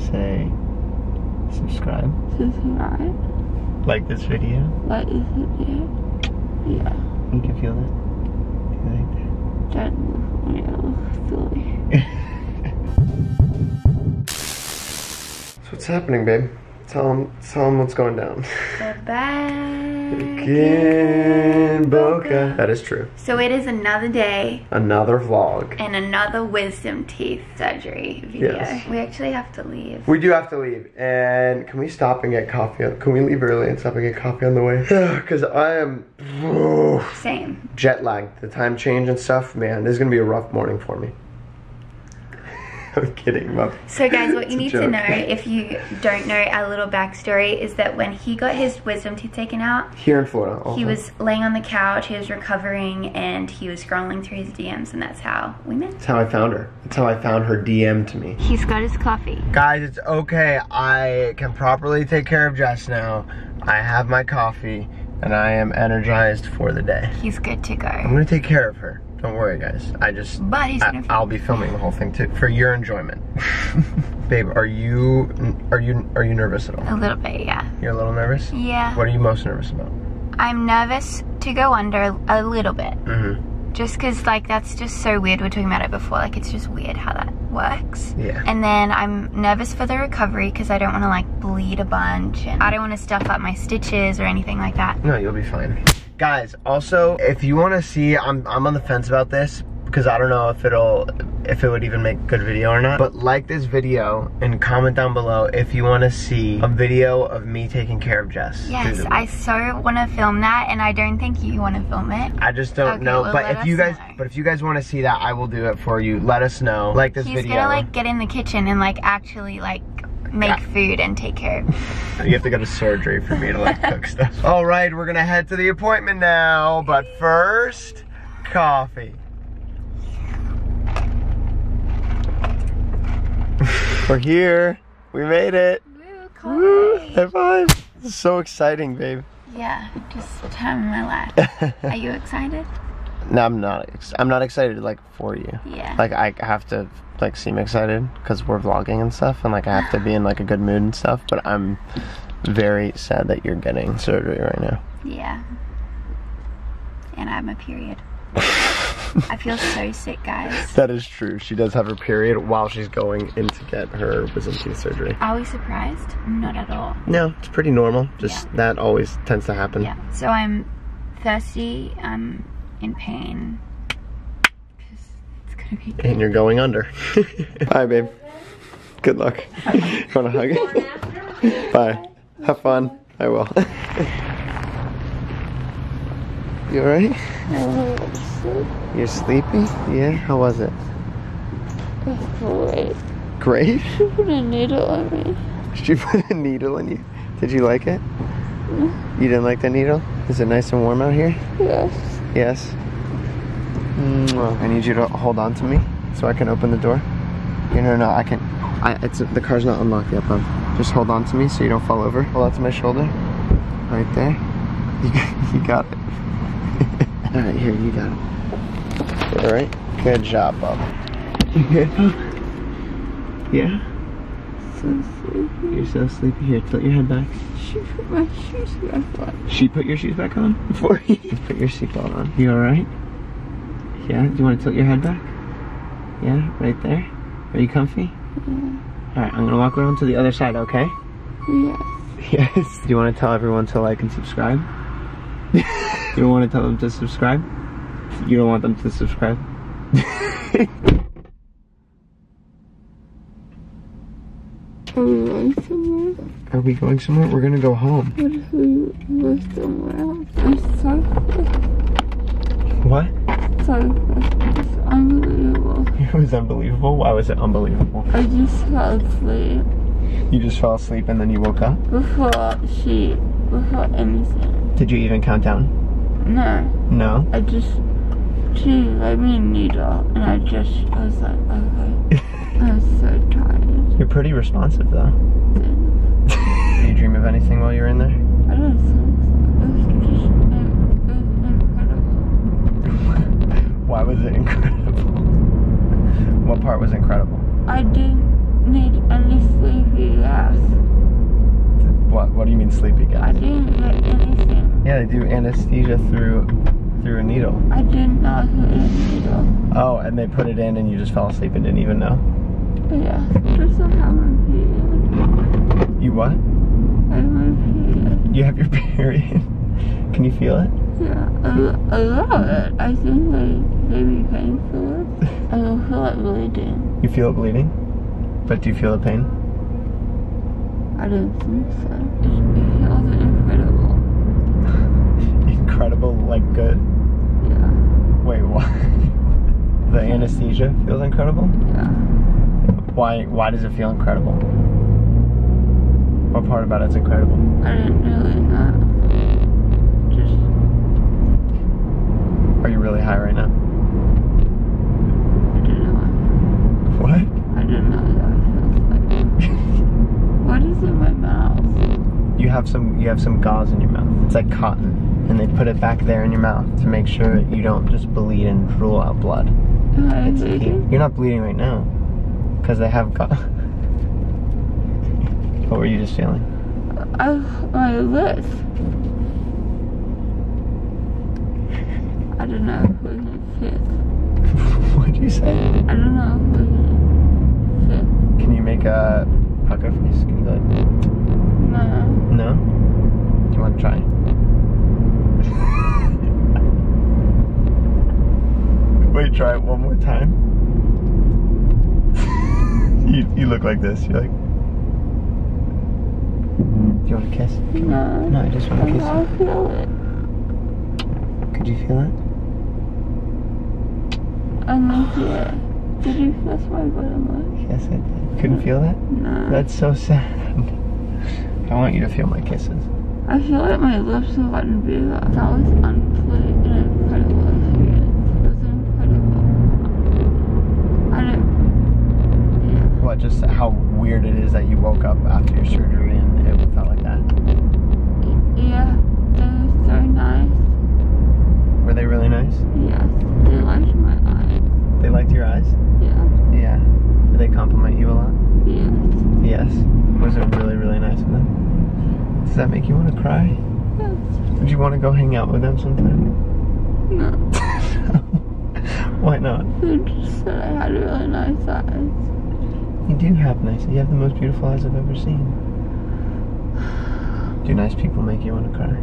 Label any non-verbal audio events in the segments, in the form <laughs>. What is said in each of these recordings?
to say subscribe? Subscribe. Like this video? Like this video. Yeah. You can feel that? Feel like that? Don't look at me. I look silly. <laughs> So what's happening, babe? Tell him, tell him what's going down. We're back. In Boca. That is true. So it is another day Another vlog. and another wisdom teeth surgery video. Yes. We actually have to leave. We do have to leave, and can we stop and get coffee? Can we leave early and stop and get coffee on the way? <sighs> Because I am oh, <sighs> Same. jet lagged. The time change and stuff, man. This is gonna be a rough morning for me. I'm <laughs> kidding, but So guys, what you a need to know, if you don't know our little backstory, is that when he got his wisdom teeth taken out, here in Florida, he uh-huh. was laying on the couch, he was recovering, and he was scrolling through his DMs, and that's how we met. That's how I found her. That's how I found her DM to me. He's got his coffee. Guys, it's okay. I can properly take care of Jess now. I have my coffee, and I am energized for the day. He's good to go. I'm gonna take care of her. Don't worry, guys. I just But he's I. I'll be filming the whole thing too for your enjoyment. <laughs> Babe, are you are you are you nervous at all? a little bit, yeah. You're a little nervous. Yeah. What are you most nervous about? I'm nervous to go under a little bit. Mm-hmm. Just because, like, that's just so weird. We are talking about it before. Like, it's just weird how that works. Yeah. And then I'm nervous for the recovery because I don't want to, like, bleed a bunch. And I don't want to stuff up my stitches or anything like that. No, you'll be fine. Guys, also, if you want to see, I'm I'm on the fence about this because I don't know if it'll if it would even make a good video or not. But like this video and comment down below if you want to see a video of me taking care of Jess. Yes, I so want to film that, and I don't think you want to film it. I just don't Okay, know. well, but if you guys know. but if you guys want to see that, I will do it for you. Let us know. Like this He's video. gonna like get in the kitchen and like actually like make Yeah. food and take care of. <laughs> You have to go to surgery for me to like <laughs> cook stuff. All right, we're gonna head to the appointment now, but first, coffee. we're here. We made it. Woo, high five. This is so exciting, babe. Yeah, just time of my life. <laughs> Are you excited? no, I'm not. I'm not excited like for you. Yeah. Like I have to like seem excited because we're vlogging and stuff, and like I have to be in like a good mood and stuff. But I'm very sad that you're getting surgery right now. Yeah. And I have my period. I feel <laughs> so sick, guys. That is true. She does have her period while she's going in to get her wisdom teeth surgery. Are we surprised? Not at all. No, it's pretty normal. Just that always tends to happen. Yeah. So I'm thirsty. I'm in pain. 'Cause It's gonna be good. And you're going under. <laughs> Bye, babe. Good luck. <laughs> You want a hug? It? Bye. Have fun. I will. <laughs> you alright? You're sleepy? Yeah? How was it? Great. Great? She Put a needle on me. She put a needle in you. Did you like it? You didn't like the needle? Is it nice and warm out here? Yes. Yes. Mwah. I need you to hold on to me so I can open the door. You know, no, I can. I, it's the car's not unlocked yet, bud. Just hold on to me so you don't fall over. Hold on to my shoulder. Right there. <laughs> You, got- you got it. <laughs> All right, here, you got it. All right. Good job, bub. You good, bub? Yeah. So sleepy. You're so sleepy. Here, tilt your head back. She put my shoes back on. She put your shoes back on <laughs> before you put your seatbelt on. You alright? Yeah? Do you want to tilt your head back? Yeah? Right there? Are you comfy? Yeah. Alright, I'm gonna walk around to the other side, okay? Yes. Yes. Do you want to tell everyone to like and subscribe? <laughs> you don't want to tell them to subscribe? You don't want them to subscribe? <laughs> Are we going somewhere? Are we going somewhere? We're gonna go home. What if we go somewhere else? I'm so What? It's unbelievable. <laughs> It was unbelievable. Why was it unbelievable? I just fell asleep You just fell asleep and then you woke up? before she, before anything. Did you even count down? No, No? I just, she gave me a needle and I just, I was like, okay. <laughs> I was so tired. You're pretty responsive though. <laughs> Did you dream of anything while you were in there? part was incredible. I didn't need any sleepy gas. What? What do you mean sleepy gas? I didn't get anything. Yeah, they do anesthesia through through a needle. I did not get a needle. Oh, and they put it in and you just fell asleep and didn't even know? Yeah, just somehow I'm You what? I'm on period. You have your <laughs> period. Can you feel it? Yeah, a, bit. I think they pain for it. I don't feel like bleeding. You feel it bleeding? But do you feel the pain? I don't think so. It, it feels incredible. <laughs> Incredible, like good. Yeah, Wait, what? <laughs> the anesthesia feels incredible? yeah. Why why does it feel incredible? What part about it's incredible? I didn't really know. Just, really high right now? I didn't know. What? I didn't know that. <laughs> What is in my mouth? You have some you have some gauze in your mouth. It's like cotton. And they put it back there in your mouth to make sure you don't just bleed and drool out blood. Am I It's key. You're not bleeding right now. Because they have gauze. <laughs> what were you just feeling? I, my lips. I don't know who it fits. What'd you say? I don't know who it fits. Can you make a pucker face? Can you like, No. no? Do you want to try? <laughs> Wait, try it one more time. <laughs> you, you look like this. You're like. Do you want a kiss? No. No, I just want to kiss don't feel it. you. Could you feel it? I'm not here. Did you kiss my bottom Yes, I did. Couldn't feel that? No. That's so sad. I want you to feel my kisses. I feel like my lips have gotten bigger. That was honestly an incredible experience. It was incredible. I didn't. Yeah. What, just how weird it is that you woke up after your surgery and it felt like that? Yeah. They were so nice. Were they really nice? Yes. They liked. They liked your eyes? Yeah. Yeah. Did they compliment you a lot? Yes. Yes. Was it really, really nice of them? Does that make you want to cry? Yes. Would you want to go hang out with them sometime? No. <laughs> Why not? They just said I had really nice eyes. You do have nice. You have the most beautiful eyes I've ever seen. Do nice people make you want to cry?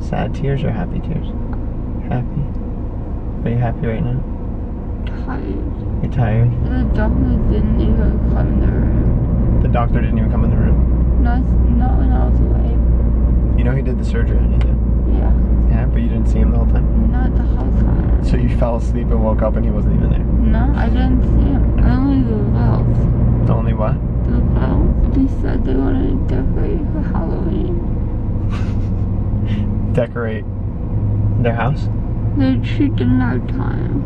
Sad tears or happy tears? Happy. Are you happy right now? Tired. You're tired. The doctor didn't even come in the room. The doctor didn't even come in the room. Not, not when I was away. You know he did the surgery on you, though. Yeah. Yeah, but you didn't see him the whole time. Not the whole time. So you fell asleep and woke up and he wasn't even there. No, I didn't see him. Only the valves. The only what? The valves. They said they wanted to decorate for Halloween. <laughs> Decorate their house? They, she didn't have time.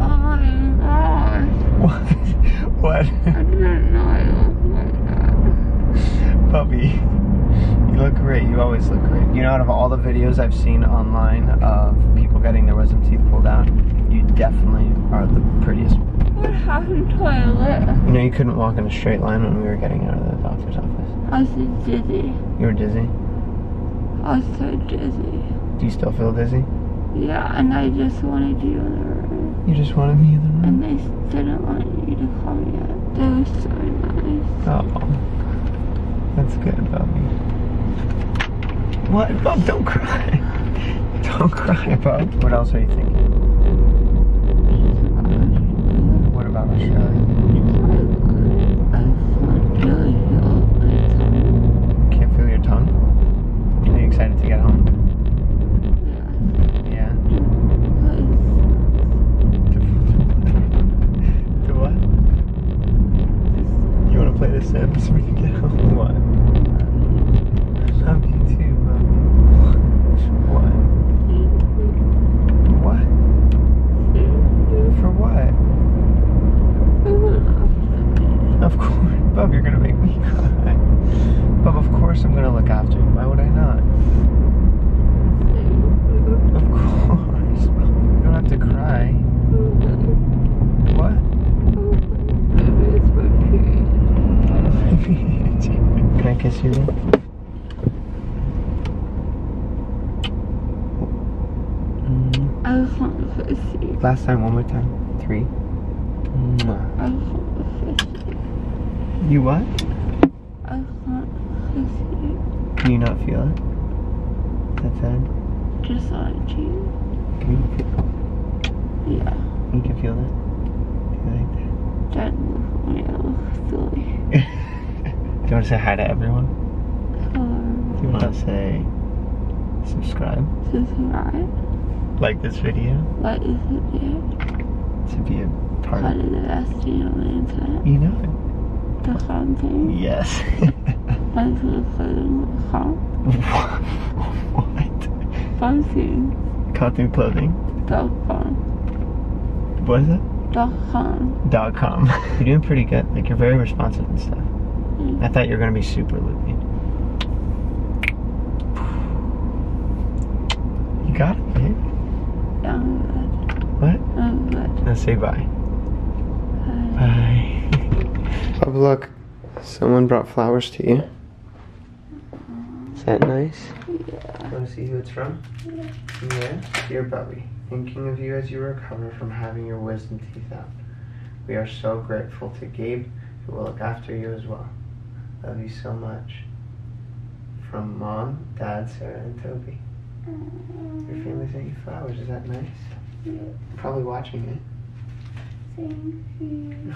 Oh my gosh. What? <laughs> what? I didn't know I looked like that. Puppy. You look great. You always look great. You know, out of all the videos I've seen online of people getting their wisdom teeth pulled out, you definitely are the prettiest. What happened to my lip? You know, you couldn't walk in a straight line when we were getting out of the doctor's office. I was dizzy. You were dizzy. I was so dizzy. Do you still feel dizzy? Yeah, and I just wanted you in the room. You just wanted me in the room. And they didn't want you to come yet. They were so nice. Oh, that's good, Bubby. What, Bub? Don't cry. <laughs> Don't cry, Bub. What else are you thinking? What about Australia? Mm. this evening. Last time, one more time. Three. You what? Can you not feel it? That's sad. Just on a. Can you feel? Yeah. You can feel that? Like that. That was. <laughs> Do you want to say hi to everyone? Um, Do you want to say subscribe? subscribe. Like this video? What is it there? To be a part Part of of the best thing on the internet. You know it. The content. Yes. <laughs> Clothing com. what? Something. Cotton clothing? Dot com. What is it? Dot com. Dot com. <laughs> you're doing pretty good. Like you're very responsive and stuff. I thought you were gonna be super loopy. You got it, babe. Yeah, I'm good. What? I'm good. Now say bye. Bye. Bye. Oh, look. Someone brought flowers to you. Is that nice? Yeah. Want to see who it's from? Yeah. Dear Bubby, thinking of you as you recover from having your wisdom teeth out. We are so grateful to Gabe, who will look after you as well. Love you so much. From Mom, Dad, Sarah, and Toby. Your mm-hmm. family sent you flowers. Is that nice? Yeah. Probably watching it. Thank <laughs> you.